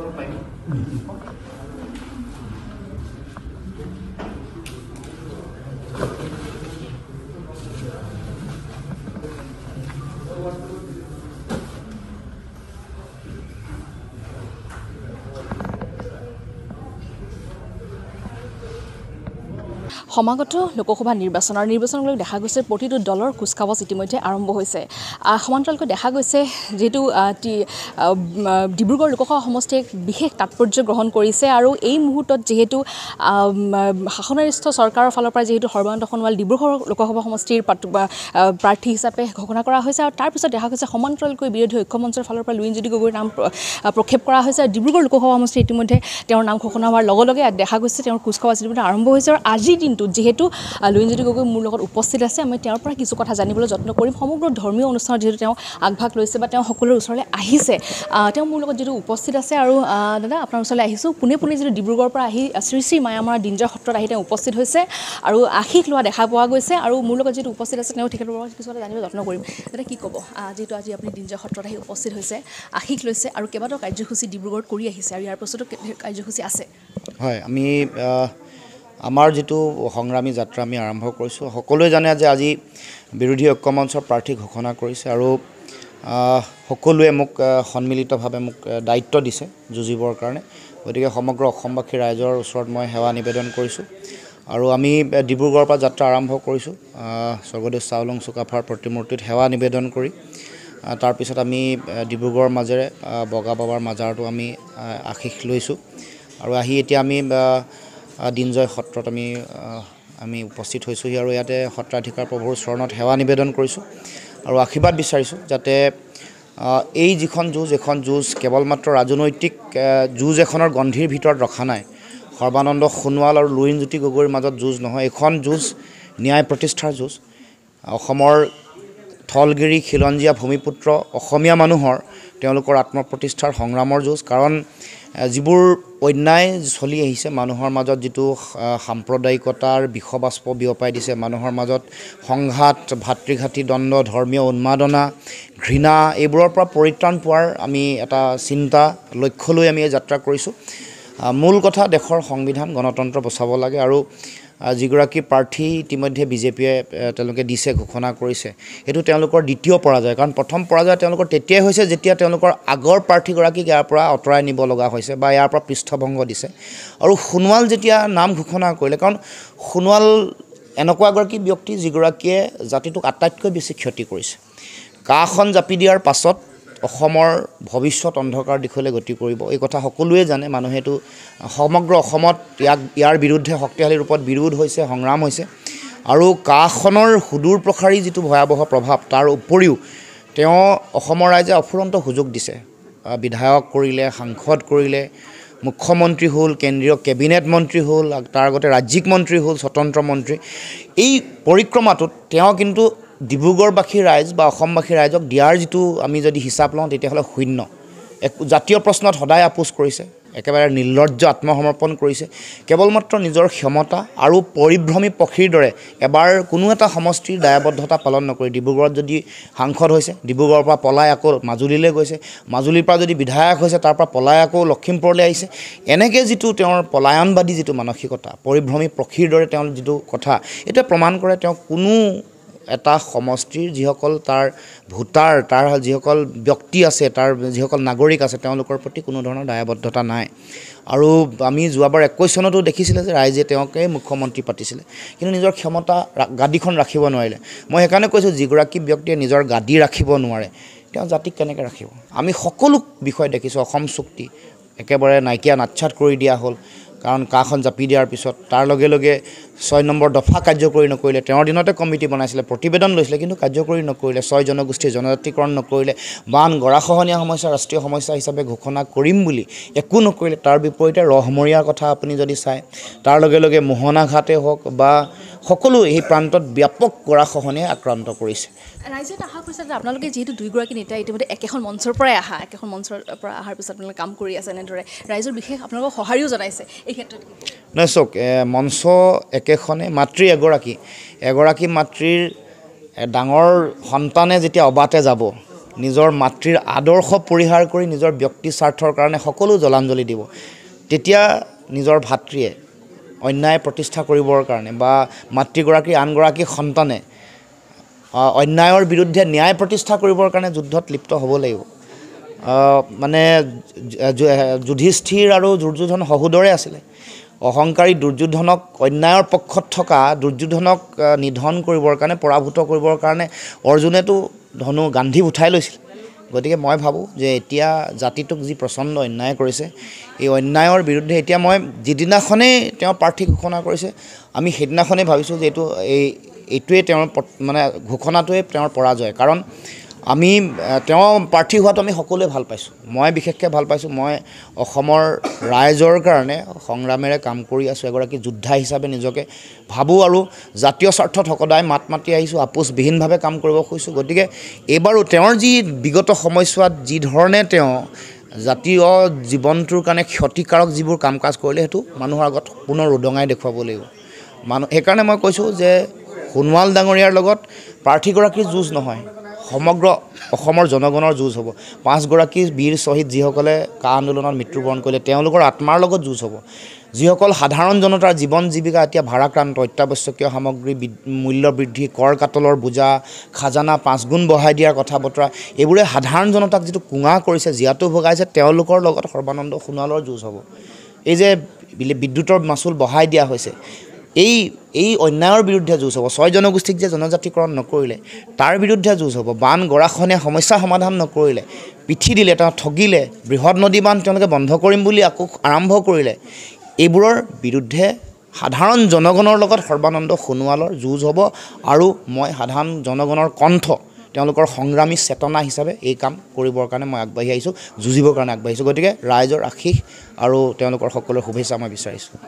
白米 সমাগত লোকসভা নিৰ্বাচন আৰু নিৰ্বাচনক লৈ দেখা গৈছে প্ৰতিটো দলৰ কুচকাৱাজ ইতিমধ্যে আৰম্ভ হৈছে। সমান্তৰালকৈ দেখা গৈছে যিহেতু ডিব্ৰুগড় লোকসভা সমষ্টিয়ে বিশেষ তাৎপৰ্য গ্ৰহণ কৰিছে আৰু এই মুহূৰ্তত যিহেতু শাসনাধিষ্ঠ চৰকাৰৰ ফালৰ পৰা যিহেতু সৰ্বানন্দ সোণোৱাল ডিব্ৰুগড় লোকসভা সমষ্টিৰ প্ৰাৰ্থী হিচাপে ঘোষণা কৰা হৈছে আৰু তাৰপিছত দেখা গৈছে সমান্তৰালকৈ বিৰোধী ঐক্যমঞ্চৰ ফালৰ পৰা লুৰিণজ্যোতি গগৈৰ নাম প্ৰক্ষেপ কৰা হৈছে। আৰু ডিব্ৰুগড় লোকসভা সমষ্টিৰ ইতিমধ্যে তেওঁৰ নাম ঘোষণা হোৱাৰ লগে লগে দেখা গৈছে তেওঁৰ কুচকাৱাজ ইতিমধ্যে আৰম্ভ হৈছে। আৰু আজিৰ দিনটোত যিহেতু আহ, লুৰিণজ্যোতি গগৈ মোৰ লগত উপস্থিত আছে আমি তেওঁৰ পৰা কিছু কথা জানিবলৈ যত্ন কৰিম। সমগ্ৰ ধৰ্মীয় অনুষ্ঠানত যিহেতু তেওঁ আগভাগ লৈছে বা তেওঁ সকলোৰে ওচৰলৈ আহিছে আহ, তেওঁ মোৰ লগত যিহেতু উপস্থিত আছে আৰু দাদা আপোনাৰ ওচৰলৈ আহিছোঁ। পোনে পোনে যিটো ডিব্ৰুগড়ৰ পৰা আহি শ্ৰী শ্ৰী মায়ামৰা দিঞ্জা সত্ৰত আহি তেওঁ উপস্থিত হৈছে আৰু আশীষ লোৱা দেখা পোৱা গৈছে আৰু মোৰ লগত যিটো উপস্থিত আছে তেওঁ তেখেতৰ পৰা কিছু কথা জানিব যত্ন কৰিম। দাদা কি ক'ব? যিহেতু আজি আপুনি দিঞ্জা সত্ৰত আহি উপস্থিত হৈছে আশীষ লৈছে আৰু কেইবাটাও কাৰ্যসূচী ডিব্ৰুগড়ত কৰি আহিছে আৰু ইয়াৰ পাছতো কাৰ্যসূচী আছে। হয় আমি আমাৰ যিটো সংগ্ৰামী যাত্ৰা আমি আৰম্ভ কৰিছোঁ সকলোৱে জানে যে আজি বিৰোধী ঐক্যমঞ্চৰ প্ৰাৰ্থী ঘোষণা কৰিছে আৰু সকলোৱে মোক সন্মিলিতভাৱে মোক দায়িত্ব দিছে যুঁজিবৰ কাৰণে। গতিকে সমগ্ৰ অসমবাসী ৰাইজৰ ওচৰত মই সেৱা নিবেদন কৰিছোঁ। আৰু আমি ডিব্ৰুগড়ৰ পৰা যাত্ৰা আৰম্ভ কৰিছোঁ। স্বৰ্গদেউ চাওলুং চুকাফাৰ প্ৰতিমূৰ্তিত সেৱা নিবেদন কৰি তাৰপিছত আমি ডিব্ৰুগড়ৰ মাজেৰে বগা বাবাৰ মাজাৰটো আমি আশীষ লৈছোঁ। আৰু আহি এতিয়া আমি দিনজয় সত্ৰত আমি আমি উপস্থিত হৈছোঁহি আৰু ইয়াতে সত্ৰাধিকাৰ প্ৰভুৰ চৰণত সেৱা নিবেদন কৰিছোঁ আৰু আশীৰ্বাদ বিচাৰিছোঁ যাতে এই যিখন যুঁজ এখন যুঁজ কেৱল মাত্ৰ ৰাজনৈতিক যুঁজ এখনৰ গন্ধিৰ ভিতৰত ৰখা নাই। সৰ্বানন্দ সোণোৱাল আৰু লুৰিণজ্যোতি গগৈৰ মাজত যুঁজ নহয় এইখন যুঁজ ন্যায় প্ৰতিষ্ঠাৰ যুঁজ। অসমৰ থলগিৰি খিলঞ্জীয়া ভূমিপুত্ৰ অসমীয়া মানুহৰ তেওঁলোকৰ আত্মপ্ৰতিষ্ঠাৰ সংগ্ৰামৰ যুঁজ। কাৰণ যিবোৰ অন্যায় চলি আহিছে মানুহৰ মাজত যিটো সাম্প্ৰদায়িকতাৰ বিষবাষ্প বিয়পাই দিছে মানুহৰ মাজত সংঘাত ভাতৃঘাতী দ্বন্দ্ব ধৰ্মীয় উন্মাদনা ঘৃণা এইবোৰৰ পৰা পৰিত্ৰাণ পোৱাৰ আমি এটা চিন্তা লক্ষ্য লৈ আমি এই যাত্ৰা কৰিছোঁ। মূল কথা দেশৰ সংবিধান গণতন্ত্ৰ বচাব লাগে আৰু যিগৰাকী প্ৰাৰ্থী ইতিমধ্যে বিজেপিয়ে তেওঁলোকে দিছে ঘোষণা কৰিছে। এইটো তেওঁলোকৰ দ্বিতীয় পৰাজয়। কাৰণ প্ৰথম পৰাজয় তেওঁলোকৰ তেতিয়াই হৈছে যেতিয়া তেওঁলোকৰ আগৰ প্ৰাৰ্থীগৰাকীক ইয়াৰ পৰা আঁতৰাই নিব লগা হৈছে বা ইয়াৰ পৰা পৃষ্ঠভংগ দিছে। আৰু সোণোৱাল যেতিয়া নাম ঘোষণা কৰিলে কাৰণ সোণোৱাল এনেকুৱা এগৰাকী ব্যক্তি যিগৰাকীয়ে জাতিটোক আটাইতকৈ বেছি ক্ষতি কৰিছে। কাখন জাপি দিয়াৰ পাছত অসমৰ ভৱিষ্যত অন্ধকাৰ দিশলৈ গতি কৰিব। এই কথা সকলোৱে জানে মানুহেতো সমগ্ৰ অসমত ইয়াক ইয়াৰ বিৰুদ্ধে শক্তিশালী ৰূপত বিৰোধ হৈছে সংগ্ৰাম হৈছে। আৰু কাখনৰ সুদূৰ প্ৰসাৰী যিটো ভয়াৱহ প্ৰভাৱ তাৰ উপৰিও তেওঁ অসমৰ ৰাইজে অফুৰন্ত সুযোগ দিছে। বিধায়ক কৰিলে সাংসদ কৰিলে মুখ্যমন্ত্ৰী হ'ল কেন্দ্ৰীয় কেবিনেট মন্ত্ৰী হ'ল তাৰ আগতে ৰাজ্যিক মন্ত্ৰী হ'ল স্বতন্ত্ৰ মন্ত্ৰী। এই পৰিক্ৰমাটোত তেওঁ কিন্তু ডিব্ৰুগড়বাসী ৰাইজ বা অসমবাসী ৰাইজক দিয়াৰ যিটো আমি যদি হিচাপ লওঁ তেতিয়াহ'লে শূন্য। এক জাতীয় প্ৰশ্নত সদায় আপোচ কৰিছে। একেবাৰে নিৰ্লজ্জ আত্মসমৰ্পণ কৰিছে। কেৱল মাত্ৰ নিজৰ ক্ষমতা আৰু পৰিভ্ৰমী পক্ষীৰ দৰে এবাৰ কোনো এটা সমষ্টিৰ দায়বদ্ধতা পালন নকৰি ডিব্ৰুগড়ত যদি সাংসদ হৈছে ডিব্ৰুগড়ৰ পৰা পলাই আকৌ মাজুলীলৈ গৈছে মাজুলীৰ পৰা যদি বিধায়ক হৈছে তাৰ পৰা পলাই আকৌ লখিমপুৰলৈ আহিছে। এনেকৈ যিটো তেওঁৰ পলায়নবাদী যিটো মানসিকতা পৰিভ্ৰমী পক্ষীৰ দৰে তেওঁৰ যিটো কথা এইটোৱে প্ৰমাণ কৰে তেওঁ কোনো এটা সমষ্টিৰ যিসকল তাৰ ভোটাৰ তাৰ যিসকল ব্যক্তি আছে তাৰ যিসকল নাগৰিক আছে তেওঁলোকৰ প্ৰতি কোনো ধৰণৰ দায়বদ্ধতা নাই। আৰু আমি যোৱাবাৰ একৈছ চনতো দেখিছিলে যে ৰাইজে তেওঁকে মুখ্যমন্ত্ৰী পাতিছিলে। কিন্তু নিজৰ ক্ষমতা গাদীখন ৰাখিব নোৱাৰিলে। মই সেইকাৰণে কৈছোঁ যিগৰাকী ব্যক্তিয়ে নিজৰ গাদী ৰাখিব নোৱাৰে তেওঁ জাতিক কেনেকৈ ৰাখিব? আমি সকলো বিষয় দেখিছোঁ অসম চুক্তি একেবাৰে নাইকিয়া নাচ্ছাত কৰি দিয়া হ'ল। কাৰণ কাখন জাপি দিয়াৰ পিছত তাৰ লগে লগে ছয় নম্বৰ দফা কাৰ্যকৰী নকৰিলে তেওঁৰ দিনতে কমিটি বনাইছিলে প্ৰতিবেদন লৈছিলে কিন্তু কাৰ্যকৰী নকৰিলে ছয় জনগোষ্ঠীৰ জনজাতিকৰণ নকৰিলে বান গৰাখহনীয়া সমস্যা ৰাষ্ট্ৰীয় সমস্যা হিচাপে ঘোষণা কৰিম বুলি একো নকৰিলে তাৰ বিপৰীতে ৰহমৰীয়াৰ কথা আপুনি যদি চায় তাৰ লগে লগে মোহনা ঘাটেই হওক বা সকলো এই প্ৰান্তত ব্যাপক গৰাখহনীয়ে আক্ৰান্ত কৰিছে। ৰাইজে আশা কৰিছে যে আপোনালোকে যিহেতু দুয়োগৰাকী নেতা ইতিমধ্যে একেখন মঞ্চৰ পৰাই আহা একেখন মঞ্চৰ পৰা অহাৰ পিছত আপোনালোকে কাম কৰি আছে এনেদৰে। ৰাইজৰ বিশেষ আপোনালোকক সঁহাৰিও জনাইছে এই ক্ষেত্ৰত? নহয় চাওক মঞ্চ একেখনে মাতৃ এগৰাকী। এগৰাকী মাতৃৰ ডাঙৰ সন্তানে যেতিয়া অবাতে যাব নিজৰ মাতৃৰ আদৰ্শ পৰিহাৰ কৰি নিজৰ ব্যক্তি স্বাৰ্থৰ কাৰণে সকলো জলাঞ্জলি দিব তেতিয়া নিজৰ ভাতৃয়ে অন্যায় প্ৰতিষ্ঠা কৰিবৰ কাৰণে বা মাতৃগৰাকীৰ আনগৰাকী সন্তানে অন্যায়ৰ বিৰুদ্ধে ন্যায় প্ৰতিষ্ঠা কৰিবৰ কাৰণে যুদ্ধত লিপ্ত হ'ব লাগিব। মানে যুধিষ্ঠিৰ আৰু দুৰ্যোধন সহোদৰে আছিলে। অহংকাৰী দুৰ্যোধনক অন্যায়ৰ পক্ষত থকা দুৰ্যোধনক নিধন কৰিবৰ কাৰণে পৰাভূত কৰিবৰ কাৰণে অৰ্জুনেতো ধনু গান্ধী উঠাই লৈছিল। গতিকে মই ভাবোঁ যে এতিয়া জাতিটোক যি প্ৰচণ্ড অন্যায় কৰিছে এই অন্যায়ৰ বিৰুদ্ধে এতিয়া মই যিদিনাখনেই তেওঁ প্ৰাৰ্থী ঘোষণা কৰিছে আমি সেইদিনাখনেই ভাবিছোঁ যে এইটো এই এইটোৱে তেওঁৰ মানে ঘোষণাটোৱে তেওঁৰ পৰাজয়। কাৰণ আমি তেওঁ প্ৰাৰ্থী হোৱাটো আমি সকলোৱে ভাল পাইছোঁ। মই বিশেষকৈ ভাল পাইছোঁ। মই অসমৰ ৰাইজৰ কাৰণে সংগ্ৰামেৰে কাম কৰি আছোঁ এগৰাকী যোদ্ধা হিচাপে নিজকে ভাবোঁ আৰু জাতীয় স্বাৰ্থত সদায় মাত মাতি আহিছোঁ আপোচবিহীনভাৱে কাম কৰিব খুজিছোঁ। গতিকে এইবাৰো তেওঁৰ যি বিগত সময়ছোৱাত যি ধৰণে তেওঁ জাতীয় জীৱনটোৰ কাৰণে ক্ষতিকাৰক যিবোৰ কাম কাজ কৰিলে সেইটো মানুহৰ আগত পুনৰ উদঙাই দেখুৱাব লাগিব। মানুহ সেইকাৰণে মই কৈছোঁ যে সোণোৱাল ডাঙৰীয়াৰ লগত প্ৰাৰ্থীগৰাকীৰ যুঁজ নহয়। সমগ্ৰ অসমৰ জনগণৰ যুঁজ হ'ব। পাঁচগৰাকী বীৰ শ্বহীদ যিসকলে কা আন্দোলনত মৃত্যুবৰণ কৰিলে তেওঁলোকৰ আত্মাৰ লগত যুঁজ হ'ব। যিসকল সাধাৰণ জনতাৰ জীৱন জীৱিকা এতিয়া ভাৰাক্ৰান্ত অত্যাৱশ্যকীয় সামগ্ৰী মূল্য বৃদ্ধি কৰ কাতলৰ বোজা খাজানা পাঁচগুণ বঢ়াই দিয়াৰ কথা বতৰা এইবোৰে সাধাৰণ জনতাক যিটো কুঙা কৰিছে জীয়াতু ভগাইছে তেওঁলোকৰ লগত সৰ্বানন্দ সোণোৱালৰ যুঁজ হ'ব। এই যে বিদ্যুতৰ মাচুল বঢ়াই দিয়া হৈছে এই এই অন্যায়ৰ বিৰুদ্ধে যুঁজ হ'ব। ছয় জনগোষ্ঠীক যে জনজাতিকৰণ নকৰিলে তাৰ বিৰুদ্ধে যুঁজ হ'ব। বান গৰাখনে সমস্যা সমাধান নকৰিলে পিঠি দিলে তেওঁ ঠগিলে বৃহৎ নদী বান্ধ তেওঁলোকে বন্ধ কৰিম বুলি আকৌ আৰম্ভ কৰিলে এইবোৰৰ বিৰুদ্ধে সাধাৰণ জনগণৰ লগত সৰ্বানন্দ সোণোৱালৰ যুঁজ হ'ব আৰু মই সাধাৰণ জনগণৰ কণ্ঠ তেওঁলোকৰ সংগ্ৰামী চেতনা হিচাপে এই কাম কৰিবৰ কাৰণে মই আগবাঢ়ি আহিছোঁ যুঁজিবৰ কাৰণে আগবাঢ়িছোঁ গতিকে ৰাইজৰ আশীষ আৰু তেওঁলোকৰ সকলোৰে শুভেচ্ছা মই বিচাৰিছোঁ।